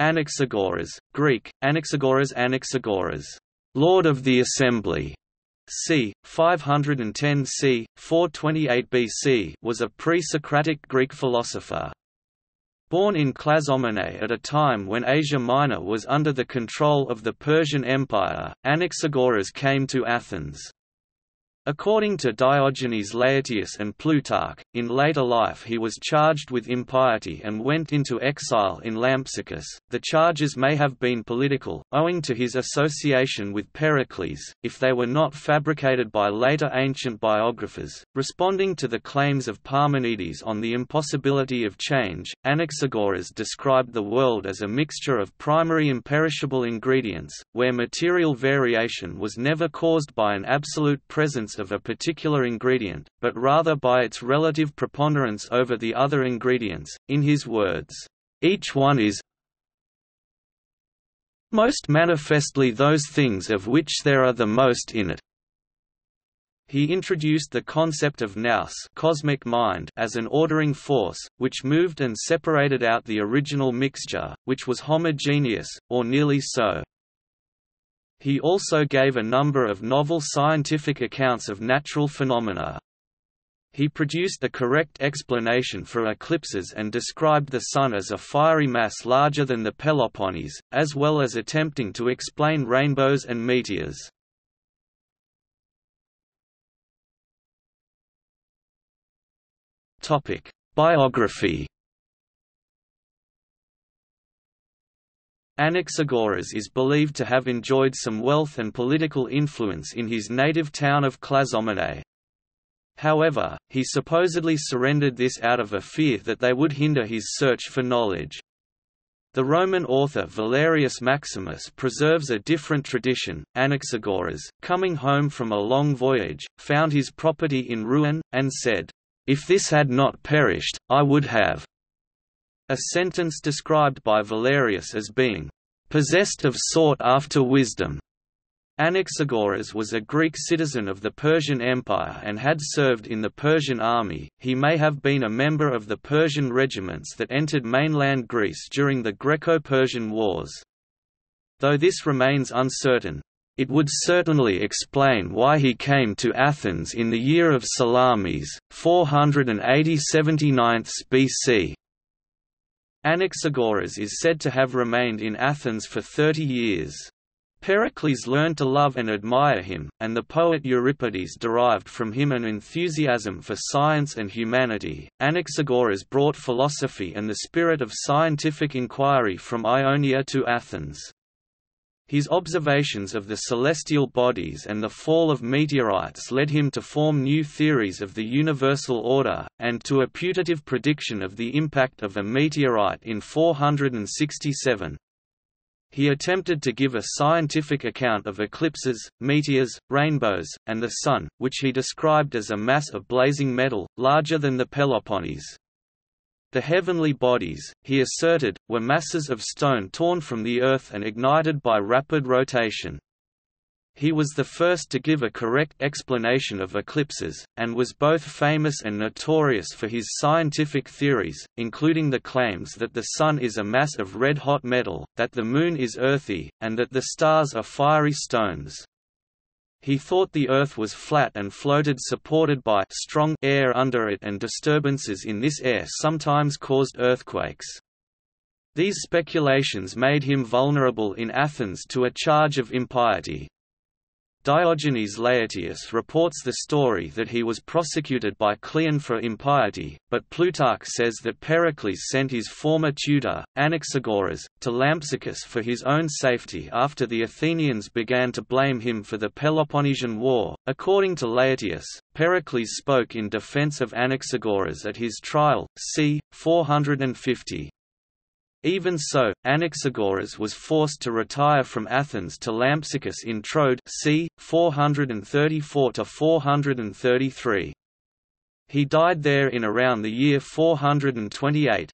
Anaxagoras, Greek, Anaxagoras Anaxagoras, Lord of the Assembly, c. 510 c. 428 BC was a pre-Socratic Greek philosopher. Born in Clazomenae at a time when Asia Minor was under the control of the Persian Empire, Anaxagoras came to Athens. According to Diogenes Laertius and Plutarch, in later life he was charged with impiety and went into exile in Lampsacus. The charges may have been political, owing to his association with Pericles, if they were not fabricated by later ancient biographers. Responding to the claims of Parmenides on the impossibility of change, Anaxagoras described the world as a mixture of primary imperishable ingredients, where material variation was never caused by an absolute presence of a particular ingredient, but rather by its relative preponderance over the other ingredients. In his words, each one is most manifestly those things of which there are the most in it. He introduced the concept of nous cosmic mind as an ordering force, which moved and separated out the original mixture, which was homogeneous, or nearly so. He also gave a number of novel scientific accounts of natural phenomena. He produced the correct explanation for eclipses and described the Sun as a fiery mass larger than the Peloponnese, as well as attempting to explain rainbows and meteors. Biography Anaxagoras is believed to have enjoyed some wealth and political influence in his native town of Clazomenae. However, he supposedly surrendered this out of a fear that they would hinder his search for knowledge. The Roman author Valerius Maximus preserves a different tradition. Anaxagoras, coming home from a long voyage, found his property in ruin, and said, If this had not perished, I would have a sentence described by Valerius as being possessed of sought-after wisdom. Anaxagoras was a Greek citizen of the Persian Empire and had served in the Persian army. He may have been a member of the Persian regiments that entered mainland Greece during the Greco-Persian Wars. Though this remains uncertain, it would certainly explain why he came to Athens in the year of Salamis, 480 79 BC. Anaxagoras is said to have remained in Athens for thirty years. Pericles learned to love and admire him, and the poet Euripides derived from him an enthusiasm for science and humanity. Anaxagoras brought philosophy and the spirit of scientific inquiry from Ionia to Athens. His observations of the celestial bodies and the fall of meteorites led him to form new theories of the universal order, and to a putative prediction of the impact of a meteorite in 467. He attempted to give a scientific account of eclipses, meteors, rainbows, and the Sun, which he described as a mass of blazing metal, larger than the Peloponnese. The heavenly bodies, he asserted, were masses of stone torn from the earth and ignited by rapid rotation. He was the first to give a correct explanation of eclipses, and was both famous and notorious for his scientific theories, including the claims that the Sun is a mass of red-hot metal, that the Moon is earthy, and that the stars are fiery stones. He thought the Earth was flat and floated supported by strong air under it and disturbances in this air sometimes caused earthquakes. These speculations made him vulnerable in Athens to a charge of impiety. Diogenes Laertius reports the story that he was prosecuted by Cleon for impiety, but Plutarch says that Pericles sent his former tutor, Anaxagoras, to Lampsacus for his own safety after the Athenians began to blame him for the Peloponnesian War. According to Laertius, Pericles spoke in defense of Anaxagoras at his trial, c. 450. Even so, Anaxagoras was forced to retire from Athens to Lampsacus in Troad c. 434–433. He died there in around the year 428.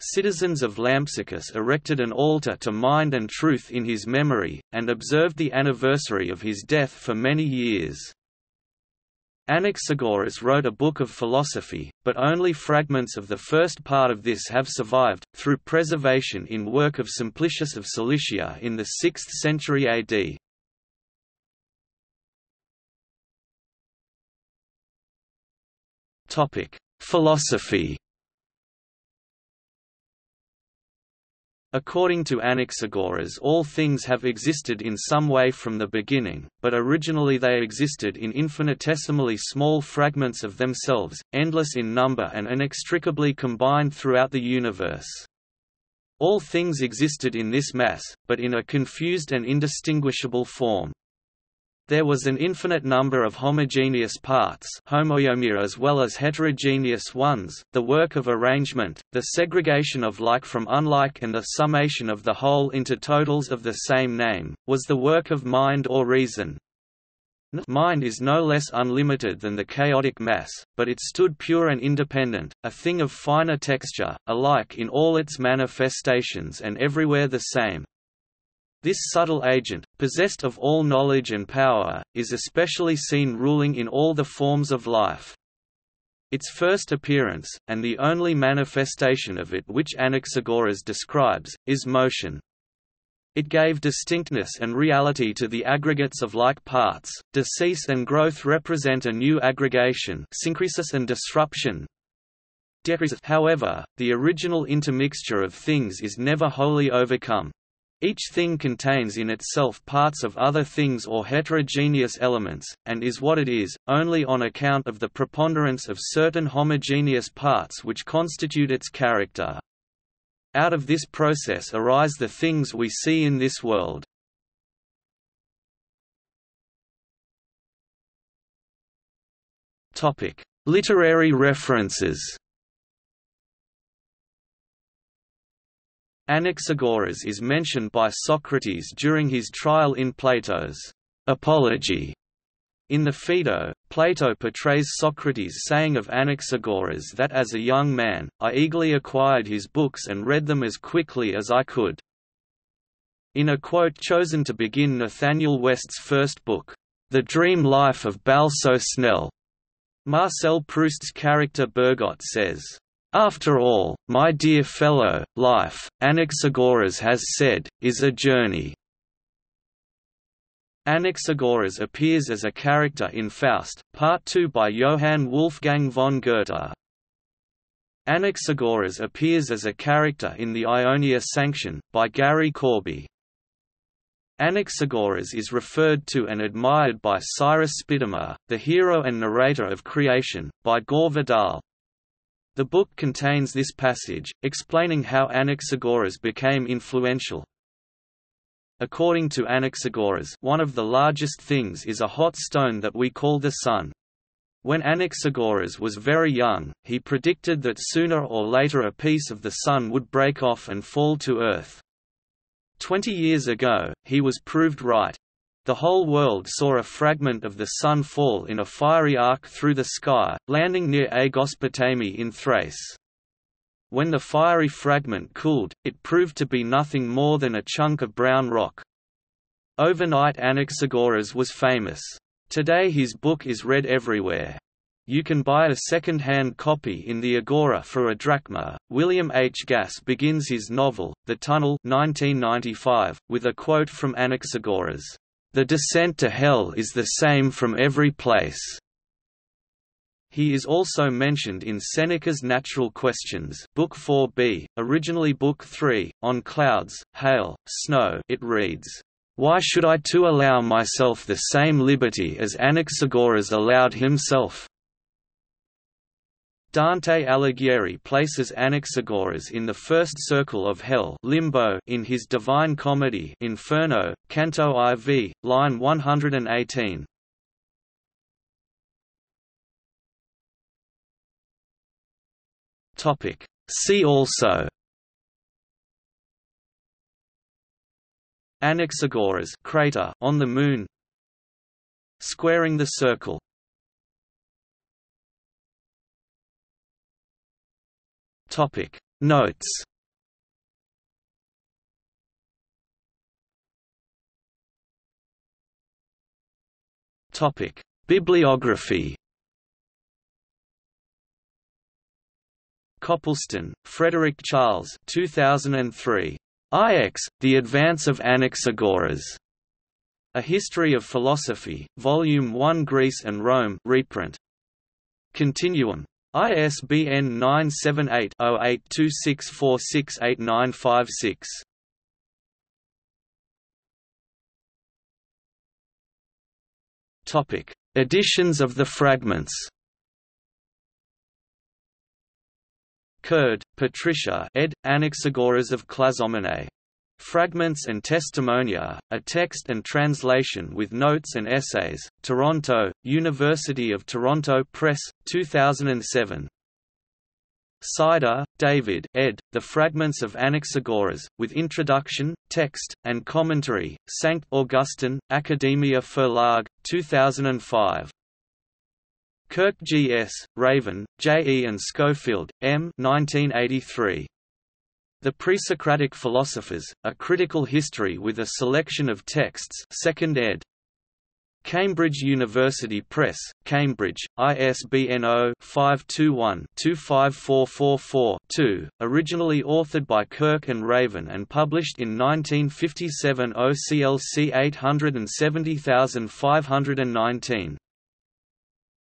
Citizens of Lampsacus erected an altar to mind and truth in his memory, and observed the anniversary of his death for many years. Anaxagoras wrote a book of philosophy, but only fragments of the first part of this have survived, through preservation in work of Simplicius of Cilicia in the 6th century AD. Philosophy According to Anaxagoras all things have existed in some way from the beginning, but originally they existed in infinitesimally small fragments of themselves, endless in number and inextricably combined throughout the universe. All things existed in this mass, but in a confused and indistinguishable form. There was an infinite number of homogeneous parts as well as heterogeneous ones, the work of arrangement, the segregation of like from unlike and the summation of the whole into totals of the same name, was the work of mind or reason. Mind is no less unlimited than the chaotic mass, but it stood pure and independent, a thing of finer texture, alike in all its manifestations and everywhere the same. This subtle agent, possessed of all knowledge and power, is especially seen ruling in all the forms of life. Its first appearance, and the only manifestation of it which Anaxagoras describes, is motion. It gave distinctness and reality to the aggregates of like parts. Decease and growth represent a new aggregation, synkrisis and disruption. However, the original intermixture of things is never wholly overcome. Each thing contains in itself parts of other things or heterogeneous elements, and is what it is, only on account of the preponderance of certain homogeneous parts which constitute its character. Out of this process arise the things we see in this world. Literary references Anaxagoras is mentioned by Socrates during his trial in Plato's Apology. In the Phaedo, Plato portrays Socrates saying of Anaxagoras that as a young man, I eagerly acquired his books and read them as quickly as I could. In a quote chosen to begin Nathanael West's first book, The Dream Life of Balso Snell, Marcel Proust's character Bergotte says, after all, my dear fellow, life, Anaxagoras has said, is a journey. Anaxagoras appears as a character in Faust, Part 2 by Johann Wolfgang von Goethe. Anaxagoras appears as a character in the Ionia Sanction, by Gary Corby. Anaxagoras is referred to and admired by Cyrus Spitama, the hero and narrator of Creation, by Gore Vidal. The book contains this passage, explaining how Anaxagoras became influential. According to Anaxagoras one of the largest things is a hot stone that we call the sun. When Anaxagoras was very young, he predicted that sooner or later a piece of the sun would break off and fall to earth. Twenty years ago, he was proved right. The whole world saw a fragment of the Sun fall in a fiery arc through the sky, landing near Aegospotami in Thrace. When the fiery fragment cooled, it proved to be nothing more than a chunk of brown rock. Overnight Anaxagoras was famous. Today his book is read everywhere. You can buy a second-hand copy in the Agora for a drachma. William H. Gass begins his novel, The Tunnel 1995, with a quote from Anaxagoras. The descent to hell is the same from every place. He is also mentioned in Seneca's Natural Questions Book 4b, originally Book 3, on clouds, hail, snow it reads, "'Why should I too allow myself the same liberty as Anaxagoras allowed himself?' Dante Alighieri places Anaxagoras in the first circle of hell limbo in his Divine Comedy Inferno, Canto IV, line 118. Topic. See also Anaxagoras crater on the Moon Squaring the circle Topic Notes Topic Bibliography Copleston, Frederick Charles 2003. IX, The Advance of Anaxagoras. A History of Philosophy, Volume 1 Greece and Rome reprint. Continuum, ISBN 978-0826468956. Topic: Editions of the fragments. Curd, Patricia ed. Anaxagoras of Clazomenae. Fragments and Testimonia, a text and translation with notes and essays, Toronto, University of Toronto Press, 2007. Sider, David ed., The Fragments of Anaxagoras, with introduction, text, and commentary, St. Augustine, Academia Verlag, 2005. Kirk G. S., Raven, J. E. and Schofield, M. 1983. The Pre-Socratic Philosophers, A Critical History with a Selection of Texts 2nd ed. Cambridge University Press, Cambridge, ISBN 0-521-25444-2, originally authored by Kirk and Raven and published in 1957 OCLC 870519.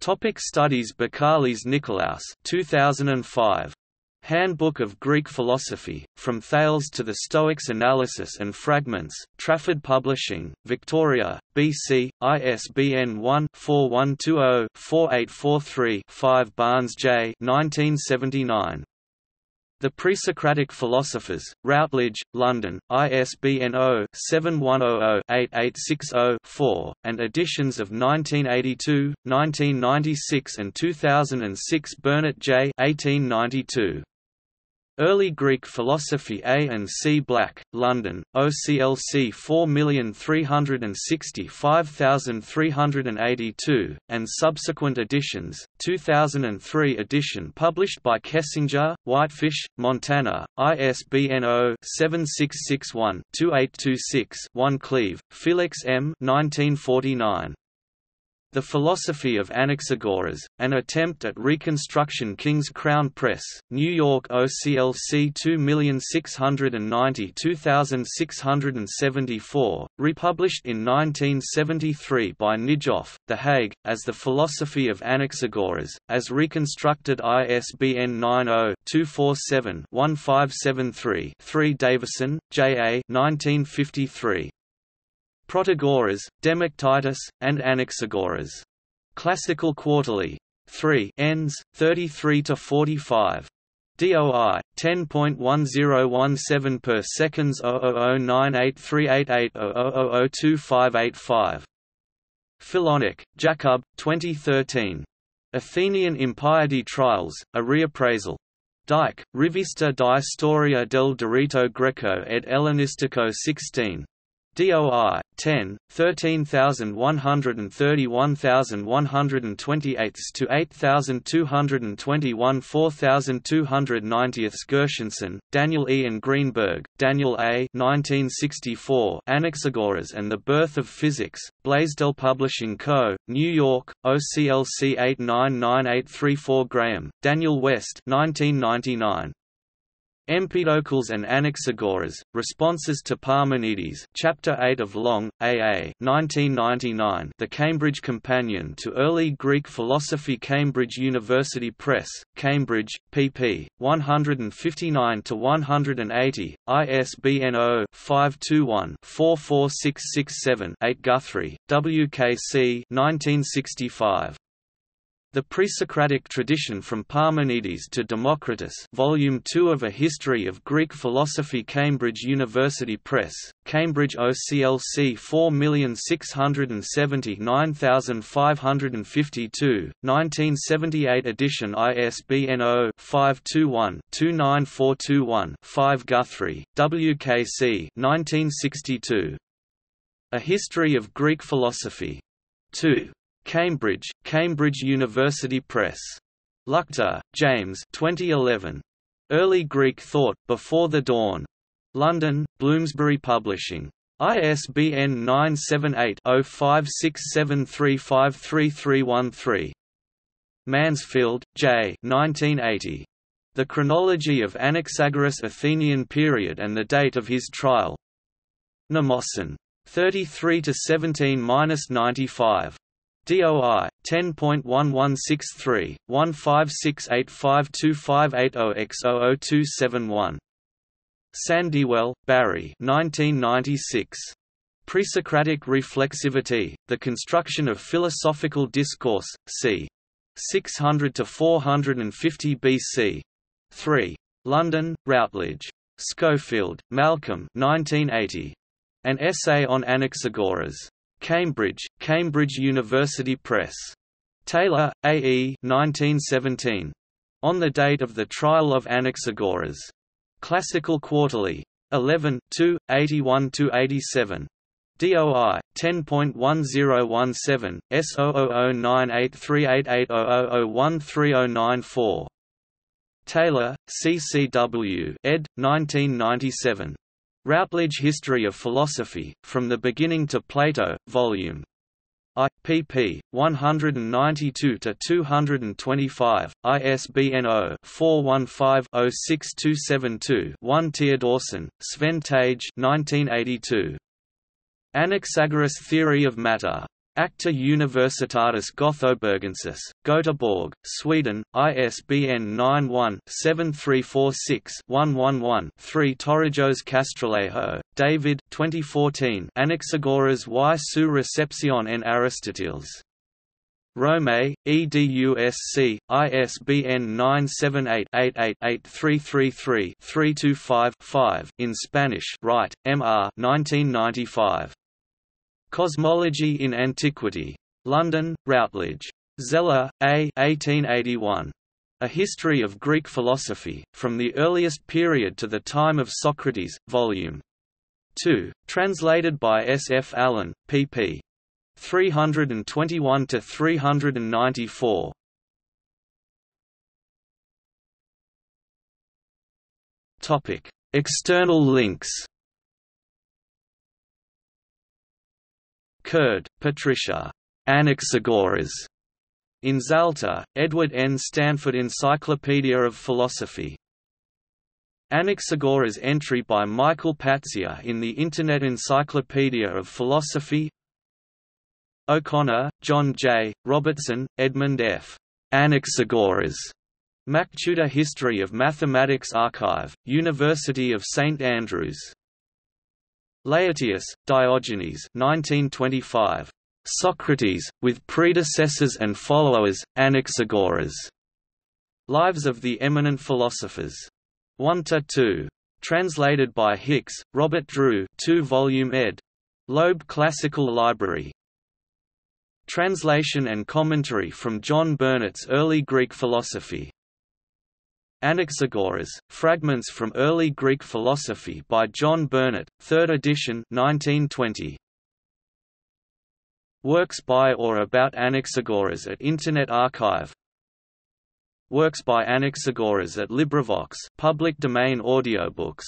Topic Studies Bakalis Nikolaos 2005. Handbook of Greek Philosophy, From Thales to the Stoics Analysis and Fragments, Trafford Publishing, Victoria, BC, ISBN 1-4120-4843-5 Barnes J. 1979. The Pre-Socratic Philosophers, Routledge, London, ISBN 0-7100-8860-4, and editions of 1982, 1996 and 2006 Burnet J. 1892. Early Greek Philosophy A and C Black, London, OCLC 4365382, and subsequent editions, 2003 edition published by Kessinger, Whitefish, Montana, ISBN 0-7661-2826-1 Cleve, Felix M. 1949. The Philosophy of Anaxagoras, An Attempt at Reconstruction King's Crown Press, New York OCLC 2692674, republished in 1973 by Nijhoff, The Hague, as The Philosophy of Anaxagoras, as reconstructed ISBN 90-247-1573-3 Davison, J. A. 1953. Protagoras, Democritus, and Anaxagoras. Classical Quarterly. 3 ends, 33–45. DOI 10.1017 per seconds 0009838800002585. Filonik, Jacob, 2013. Athenian Impiety Trials, a Reappraisal. Dike, Rivista di Storia del Diritto Greco ed Ellenistico 16. DOI 10 1313128 to 8221 4290 Gershenson, Daniel E. and Greenberg, Daniel A. 1964 Anaxagoras and the Birth of Physics, Blaisdell Publishing Co., New York, OCLC 899834 Graham, Daniel West 1999. Empedocles and Anaxagoras, Responses to Parmenides Chapter 8 of Long, A.A. 1999 The Cambridge Companion to Early Greek Philosophy Cambridge University Press, Cambridge, pp. 159–180, ISBN 0-521-44667-8 Guthrie, W.K.C. 1965. The Pre-Socratic Tradition from Parmenides to Democritus Volume 2 of A History of Greek Philosophy Cambridge University Press, Cambridge OCLC 4679552, 1978 edition ISBN 0-521-29421-5 Guthrie, W.K.C. 1962. A History of Greek Philosophy. 2. Cambridge, Cambridge University Press. Luctor, James 2011. Early Greek Thought, Before the Dawn. London, Bloomsbury Publishing. ISBN 978-0567353313. Mansfeld, J. 1980. The chronology of Anaxagoras' Athenian period and the date of his trial. Mnemosyne. 33 to 17-95. DOI 10.1163 156852580X00271. Sandywell, Barry 1996. Presocratic Reflexivity, The Construction of Philosophical Discourse, c. 600 to 450 BC. 3. London, Routledge. Schofield, Malcolm 1980. An Essay on Anaxagoras. Cambridge, Cambridge University Press. Taylor, A. E. 1917. On the date of the trial of Anaxagoras. Classical Quarterly. 11 2, 81–87. DOI 10.1017 S0009838800013094 Taylor, CCW ed. 1997. Routledge History of Philosophy, From the Beginning to Plato, Vol. I, pp. 192–225, ISBN 0-415-06272-1 Teodorsson, Sven Tage 1982. Anaxagoras Theory of Matter. Acta Universitatis Gothoburgensis, Göteborg, Sweden, ISBN 91-7346-111-3 Torrijos Castrillejo, David 2014 Anaxagoras y su recepción en Aristoteles. Rome, EDUSC, ISBN 978-88-8333-325-5 in Spanish Wright, M.R. 1995. Cosmology in Antiquity. London, Routledge. Zeller, A. 1881. A History of Greek Philosophy, From the Earliest Period to the Time of Socrates, Vol. 2, translated by S. F. Allen, pp. 321–394. External links Curd, Patricia. Anaxagoras. In Zalta, Edward N. Stanford Encyclopedia of Philosophy. Anaxagoras entry by Michael Patzia in the Internet Encyclopedia of Philosophy O'Connor, John J., Robertson, Edmund F. Anaxagoras. MacTutor History of Mathematics Archive, University of St Andrews Laertius, Diogenes 1925. Socrates, with predecessors and followers, Anaxagoras. Lives of the Eminent Philosophers. 1 to 2. Translated by Hicks, Robert Drew 2-volume ed. Loeb Classical Library. Translation and commentary from John Burnet's Early Greek Philosophy. Anaxagoras, Fragments from Early Greek Philosophy by John Burnet, 3rd edition 1920. Works by or about Anaxagoras at Internet Archive Works by Anaxagoras at LibriVox public domain audiobooks